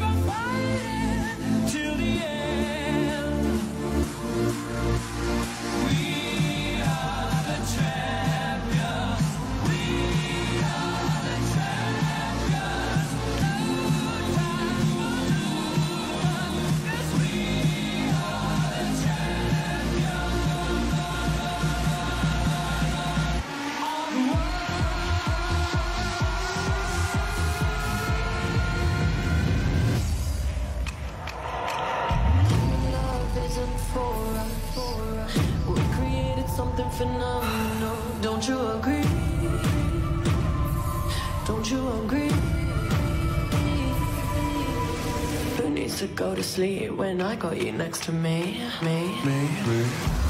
Bye. Phenomenal. Don't you agree? Don't you agree? Who needs to go to sleep when I got you next to me? Me, me, me.